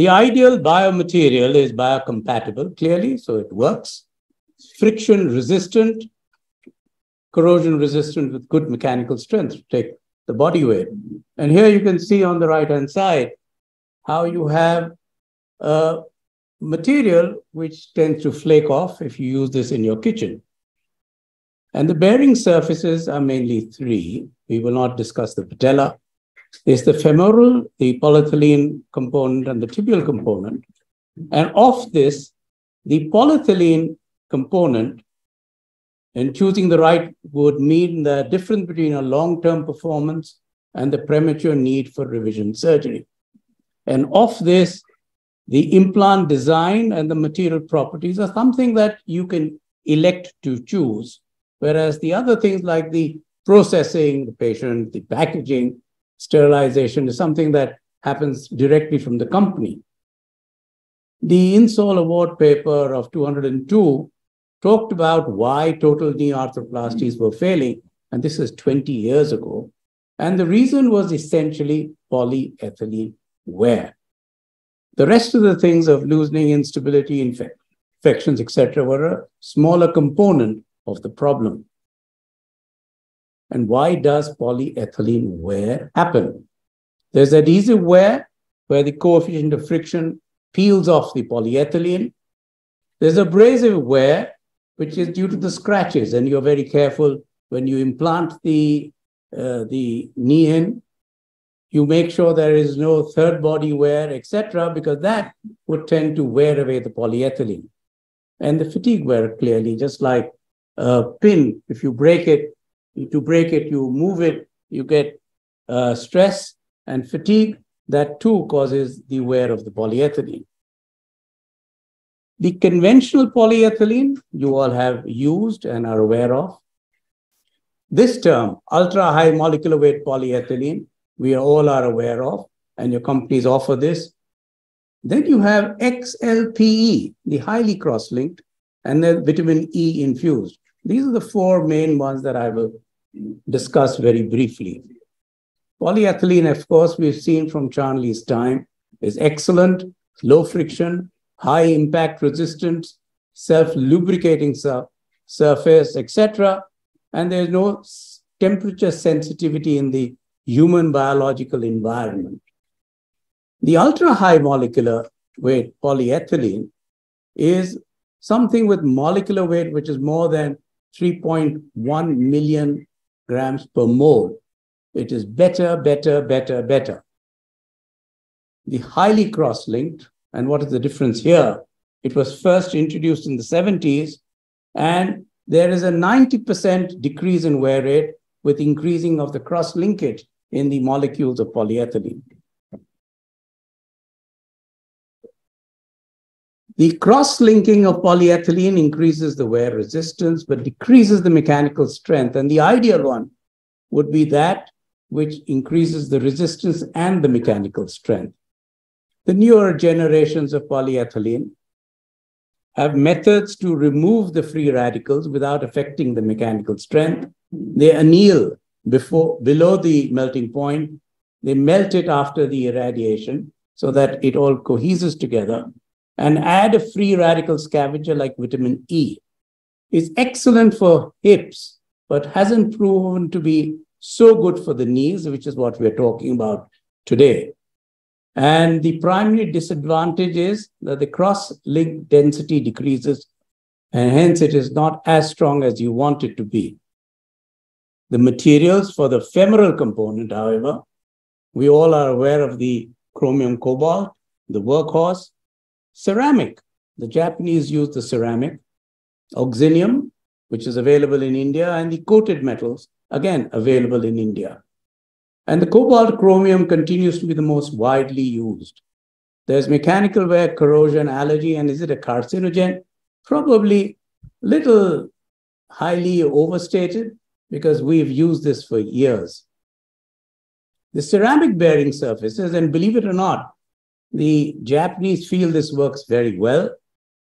The ideal biomaterial is biocompatible, clearly, so it works. Friction resistant, corrosion resistant with good mechanical strength to take the body weight. And here you can see on the right hand side how you have a material which tends to flake off if you use this in your kitchen. And the bearing surfaces are mainly three. We will not discuss the patella. It's the femoral, the polyethylene component, and the tibial component. And of this, the polyethylene component and choosing the right would mean the difference between a long term performance and the premature need for revision surgery. And of this, the implant design and the material properties are something that you can elect to choose Whereas the other things like the processing, the patient, the packaging, sterilization is something that happens directly from the company. The Insall Award paper of 202 talked about why total knee arthroplasties were failing, and this is 20 years ago. And the reason was essentially polyethylene wear. The rest of the things of loosening, instability, infections, etc., were a smaller component of the problem. And why does polyethylene wear happen? There's adhesive wear where the coefficient of friction peels off the polyethylene. There's abrasive wear, which is due to the scratches, and you're very careful when you implant the, uh, the knee in. You make sure there is no third body wear, etc., because that would tend to wear away the polyethylene. And the fatigue wear, clearly, just like a pin, if you break it, to break it, you move it, you get uh, stress and fatigue. That too causes the wear of the polyethylene. The conventional polyethylene you all have used and are aware of. This term, ultra high molecular weight polyethylene, we all are aware of, and your companies offer this. Then you have XLPE, the highly cross linked, and then vitamin E infused. These are the four main ones that I will discuss very briefly. Polyethylene, of course, we've seen from Charnley's time, is excellent, low friction, high impact resistance, self lubricating sur surface, etc. And there's no temperature sensitivity in the human biological environment. The ultra high molecular weight polyethylene is something with molecular weight which is more than 3.1 million grams per mole. It is better, better, better, better. The highly cross linked, and what is the difference here? It was first introduced in the 70s, and there is a 90% decrease in wear rate with increasing of the cross linkage in the molecules of polyethylene. The cross-linking of polyethylene increases the wear resistance, but decreases the mechanical strength. And the ideal one would be that which increases the resistance and the mechanical strength. The newer generations of polyethylene have methods to remove the free radicals without affecting the mechanical strength. They anneal before, below the melting point. They melt it after the irradiation so that it all coheses together and add a free radical scavenger like vitamin E. Is excellent for hips, but hasn't proven to be so good for the knees, which is what we're talking about today. And the primary disadvantage is that the cross link density decreases, and hence it is not as strong as you want it to be. The materials for the femoral component, however, we all are aware of the chromium cobalt, the workhorse, Ceramic. The Japanese use the ceramic. Oxinium, which is available in India, and the coated metals, again available in India. And the cobalt chromium continues to be the most widely used. There's mechanical wear, corrosion, allergy, and is it a carcinogen? Probably little highly overstated because we've used this for years. The ceramic bearing surfaces, and believe it or not, the Japanese feel this works very well.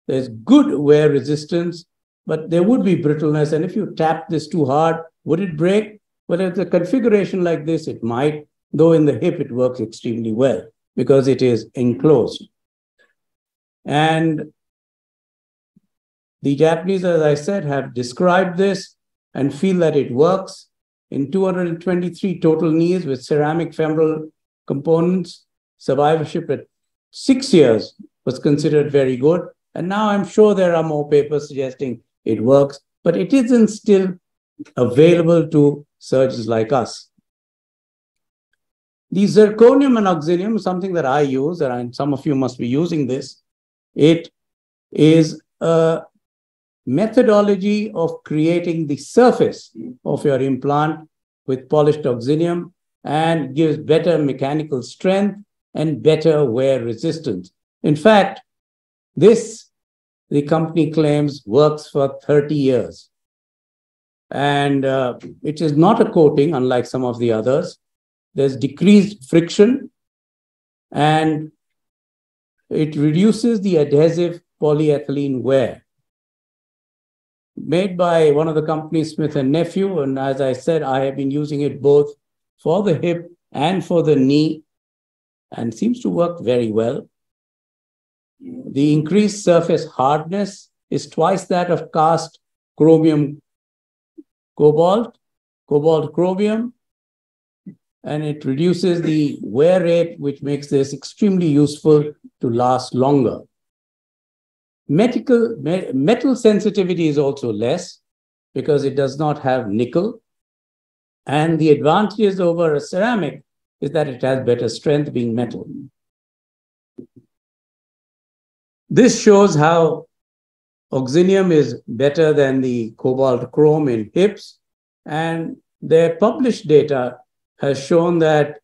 There's good wear resistance, but there would be brittleness. And if you tap this too hard, would it break? Well, it's a configuration like this, it might, though in the hip it works extremely well because it is enclosed. And the Japanese, as I said, have described this and feel that it works. In 223 total knees with ceramic femoral components, survivorship at six years was considered very good. And now I'm sure there are more papers suggesting it works, but it isn't still available to surgeons like us. The zirconium and oxinium, something that I use, and some of you must be using this. It is a methodology of creating the surface of your implant with polished oxinium and gives better mechanical strength and better wear resistance. In fact, this, the company claims, works for 30 years. And uh, it is not a coating, unlike some of the others. There's decreased friction and it reduces the adhesive polyethylene wear. Made by one of the companies, Smith and Nephew, and as I said, I have been using it both for the hip and for the knee, and seems to work very well. The increased surface hardness is twice that of cast chromium cobalt, cobalt chromium, and it reduces the wear rate, which makes this extremely useful to last longer. Medical, me, metal sensitivity is also less because it does not have nickel. And the advantages over a ceramic is that it has better strength being metal. This shows how oxinium is better than the cobalt chrome in hips. And their published data has shown that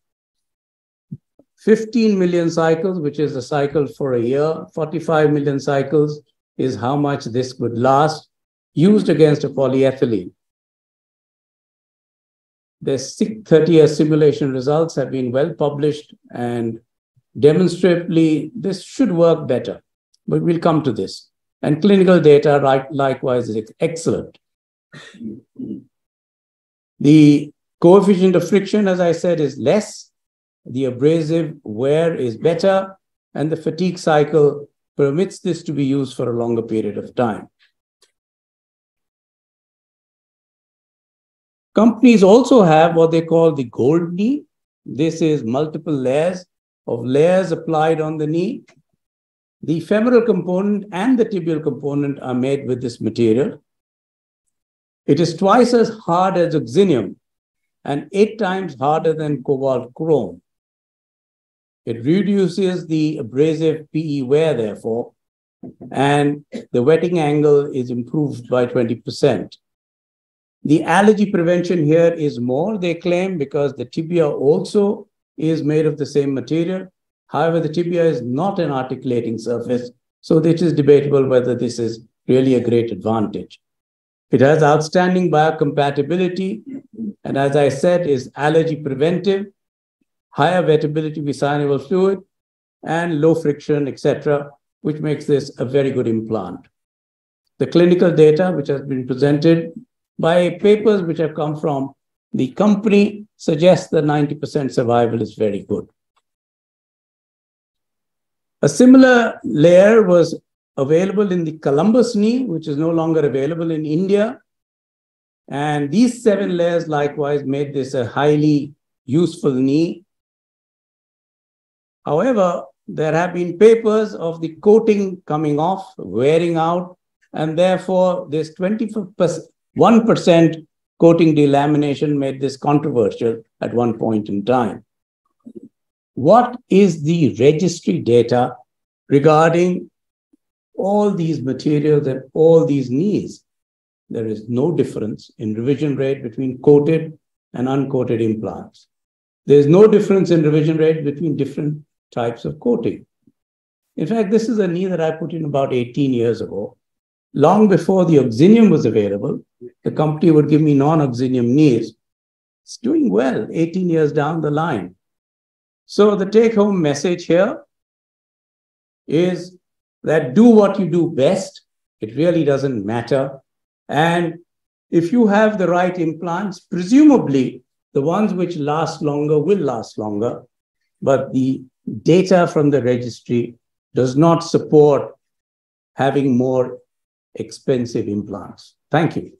15 million cycles, which is a cycle for a year, 45 million cycles is how much this would last used against a polyethylene. The 30 year simulation results have been well published and demonstrably this should work better, but we'll come to this. And clinical data, right, likewise, is excellent. The Coefficient of friction, as I said, is less. The abrasive wear is better. And the fatigue cycle permits this to be used for a longer period of time. Companies also have what they call the gold knee. This is multiple layers of layers applied on the knee. The femoral component and the tibial component are made with this material. It is twice as hard as oxinium, and eight times harder than cobalt chrome. It reduces the abrasive PE wear, therefore, and the wetting angle is improved by 20%. The allergy prevention here is more, they claim, because the tibia also is made of the same material. However, the tibia is not an articulating surface, so it is debatable whether this is really a great advantage. It has outstanding biocompatibility and as I said, is allergy preventive, higher wettability with synovial fluid, and low friction, etc., which makes this a very good implant. The clinical data, which has been presented by papers which have come from the company, suggests that 90% survival is very good. A similar layer was available in the Columbus knee, which is no longer available in India. And these seven layers likewise made this a highly useful knee. However, there have been papers of the coating coming off, wearing out, and therefore this 21% coating delamination made this controversial at one point in time. What is the registry data regarding all these materials and all these knees? there is no difference in revision rate between coated and uncoated implants. There's no difference in revision rate between different types of coating. In fact, this is a knee that I put in about 18 years ago. Long before the Oxinium was available, the company would give me non Oxinium knees. It's doing well 18 years down the line. So, the take home message here is that do what you do best. It really doesn't matter and if you have the right implants, presumably the ones which last longer will last longer. But the data from the registry does not support having more expensive implants. Thank you.